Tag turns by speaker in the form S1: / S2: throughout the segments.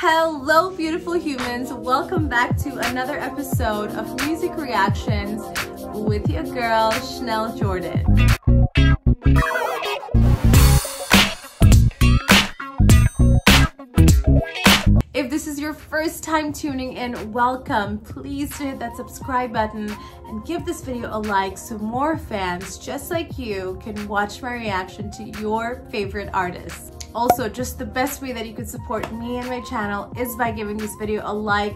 S1: Hello, beautiful humans. Welcome back to another episode of Music Reactions with your girl, Schnell Jordan. If this is your first time tuning in, welcome. Please hit that subscribe button and give this video a like so more fans just like you can watch my reaction to your favorite artists. Also, just the best way that you could support me and my channel is by giving this video a like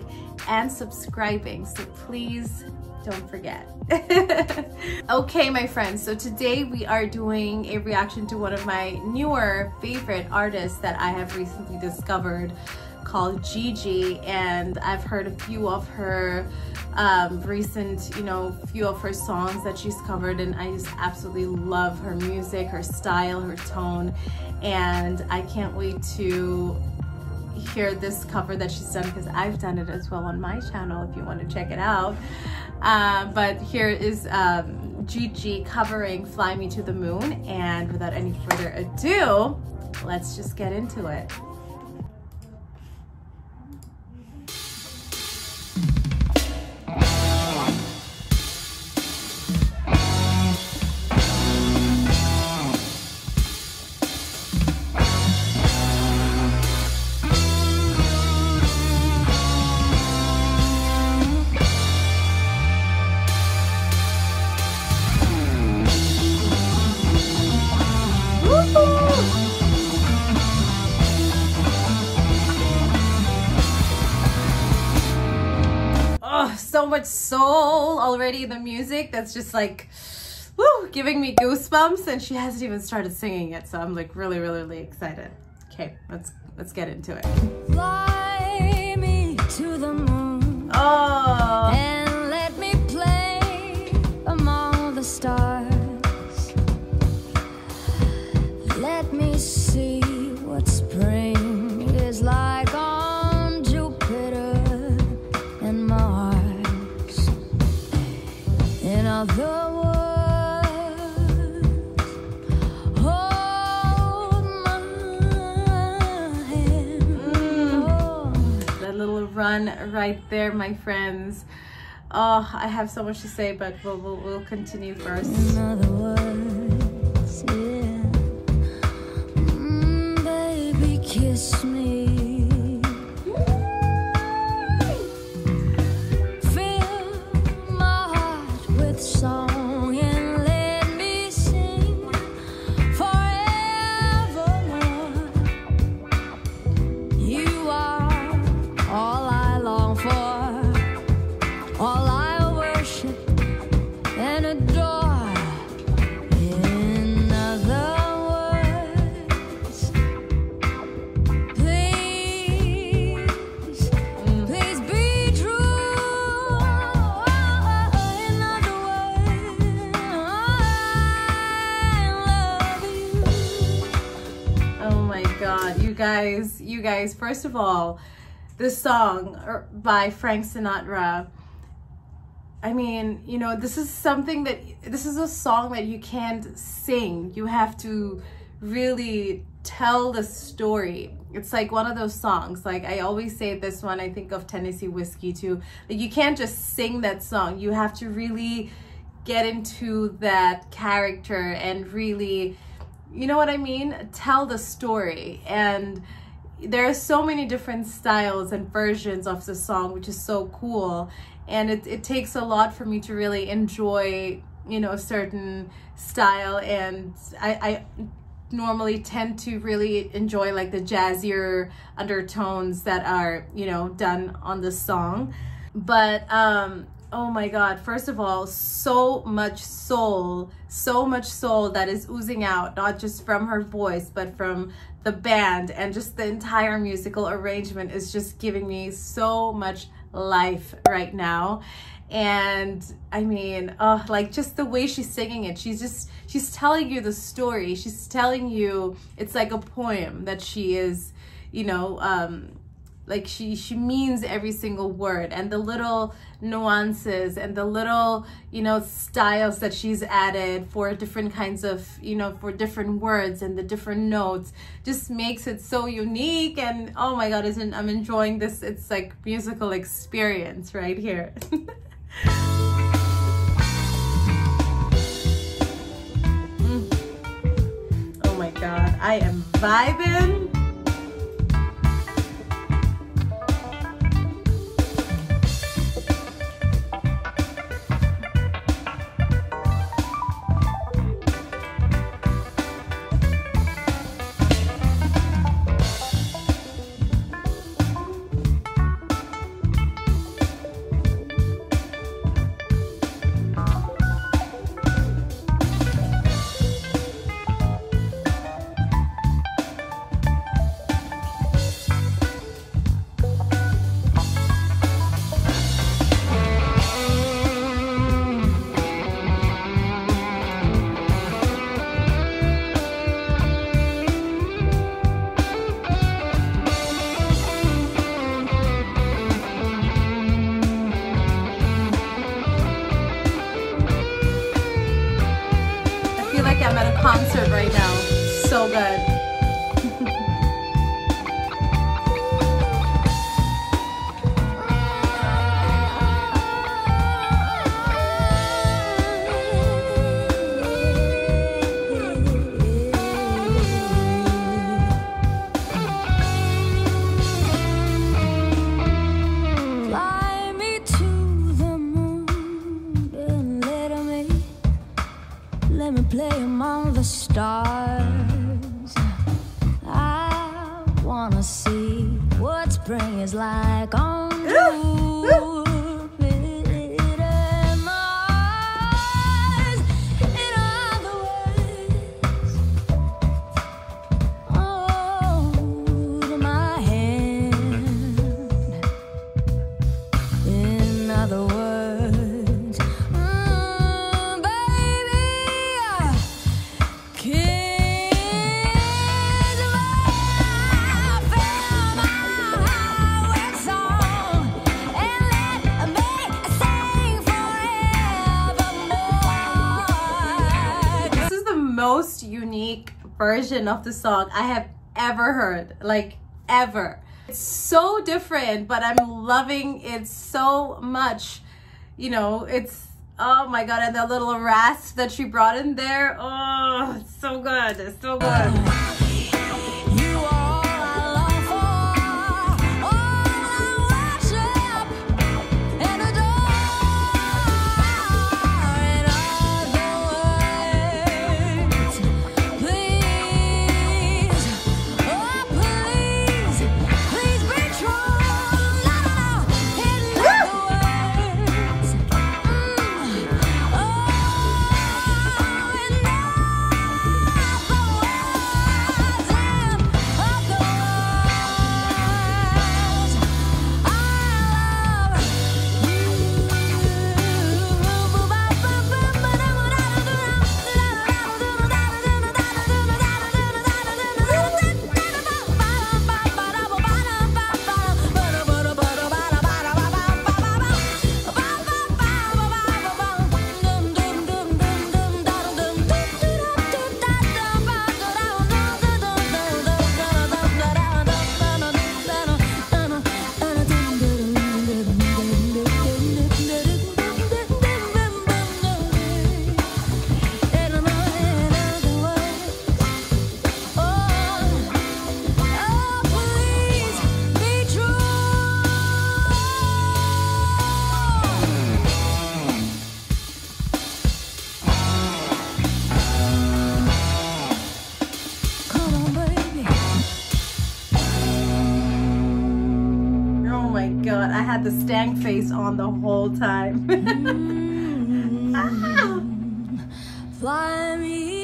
S1: and subscribing. So please don't forget. okay, my friends, so today we are doing a reaction to one of my newer favorite artists that I have recently discovered called Gigi and I've heard a few of her um, recent, you know, few of her songs that she's covered and I just absolutely love her music, her style, her tone and I can't wait to hear this cover that she's done because I've done it as well on my channel if you want to check it out. Uh, but here is um, Gigi covering Fly Me to the Moon and without any further ado, let's just get into it. Much soul already the music that's just like woo, giving me goosebumps and she hasn't even started singing yet. so I'm like really really really excited. Okay let's let's get into it.
S2: Fly me to the moon.
S1: Oh
S2: and let me play among the stars. Let me see in other words, hold my hand. Oh.
S1: that little run right there my friends oh I have so much to say but we'll, we'll, we'll continue first
S2: words, yeah. Mm, baby, kiss me.
S1: Guys, you guys, first of all, this song er, by Frank Sinatra. I mean, you know, this is something that this is a song that you can't sing. You have to really tell the story. It's like one of those songs. Like I always say this one, I think of Tennessee Whiskey too. Like you can't just sing that song. You have to really get into that character and really you know what I mean? Tell the story. And there are so many different styles and versions of the song, which is so cool. And it, it takes a lot for me to really enjoy, you know, a certain style. And I, I normally tend to really enjoy like the jazzier undertones that are, you know, done on the song. But um oh my god. First of all so much soul so much soul that is oozing out not just from her voice but from the band and just the entire musical arrangement is just giving me so much life right now. And i mean oh like just the way she's singing it she's just she's telling you the story. She's telling you it's like a poem that she is you know um like she she means every single word and the little nuances and the little you know styles that she's added for different kinds of you know for different words and the different notes just makes it so unique and oh my god isn't i'm enjoying this it's like musical experience right here Mm. oh my god i am vibing
S2: stars. I wanna see what spring is like
S1: version of the song I have ever heard. Like, ever. It's so different, but I'm loving it so much. You know, it's, oh my god, and the little rasp that she brought in there. Oh, it's so good. It's so good. Had the stank face on the whole time. Ah.
S2: Fly me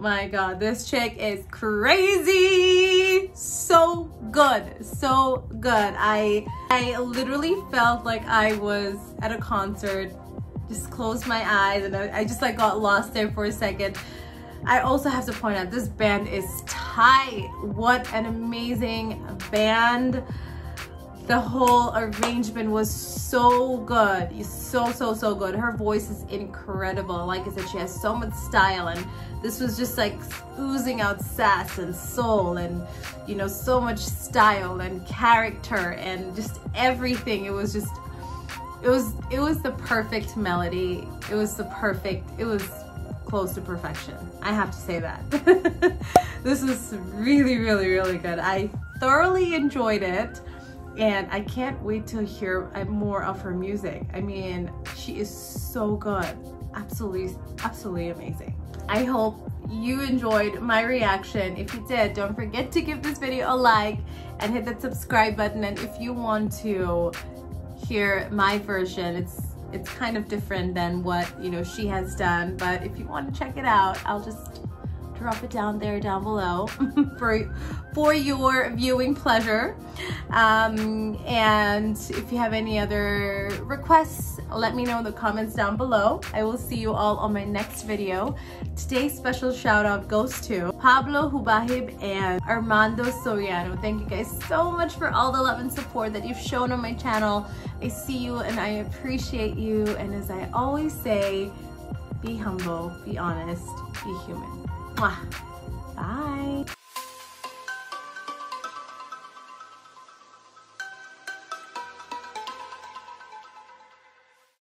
S1: My god, this chick is crazy. So good, so good. I I literally felt like I was at a concert. Just closed my eyes and I, I just like got lost there for a second. I also have to point out this band is tight. What an amazing band the whole arrangement was so good. So so so good. Her voice is incredible. Like i said she has so much style and this was just like oozing out sass and soul and you know so much style and character and just everything. It was just it was it was the perfect melody. It was the perfect it was close to perfection. I have to say that. This was really really really good. I thoroughly enjoyed it and I can't wait to hear uh, more of her music. I mean, she is so good. Absolutely, absolutely amazing. I hope you enjoyed my reaction. If you did, don't forget to give this video a like and hit that subscribe button. And if you want to hear my version, it's it's kind of different than what you know she has done. But if you want to check it out, I'll just drop it down there down below for, for your viewing pleasure. Um, and if you have any other requests, let me know in the comments down below. I will see you all on my next video. Today's special shout out goes to Pablo Hubahib and Armando Soriano. Thank you guys so much for all the love and support that you've shown on my channel. I see you and I appreciate you. And as I always say, be humble, be honest, be human. Bye.